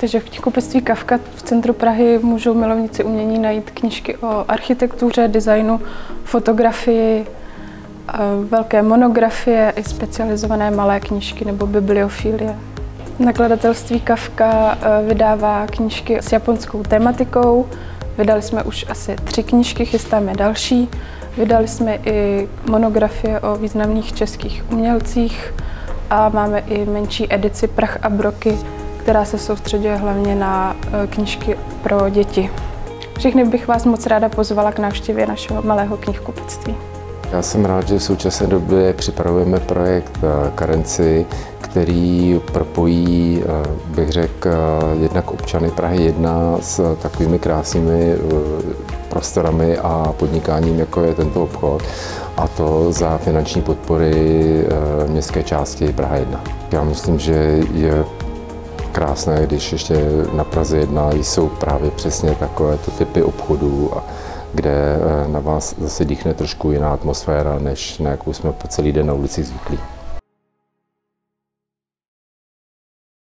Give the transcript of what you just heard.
Takže v knihkupectví Kavka v centru Prahy můžou milovníci umění najít knížky o architektuře, designu, fotografii, velké monografie i specializované malé knížky nebo bibliofilie. Nakladatelství Kavka eh, vydává knížky s japonskou tematikou. Vydali jsme už asi tři knížky, chystáme další. Vydali jsme i monografie o významných českých umělcích a máme i menší edici Prach a broky, která se soustředuje hlavně na eh, knížky pro děti. Všechny bych vás moc ráda pozvala k návštěvě našeho malého knihkupectví. Já jsem rád, že v současné době připravujeme projekt eh, Karenci, který propojí, eh, bych řekl, jednak občany Prahy 1 s takovými krásnými prostorami a podnikáním, jako je tento obchod, a to za finanční podpory městské části Praha 1. Já myslím, že je krásné, když ještě na Praze 1 jsou právě přesně takovéto typy obchodů, kde eh, na vás zase dýchne trošku jiná atmosféra, než na jakou jsme po celý den na ulici zvyklí.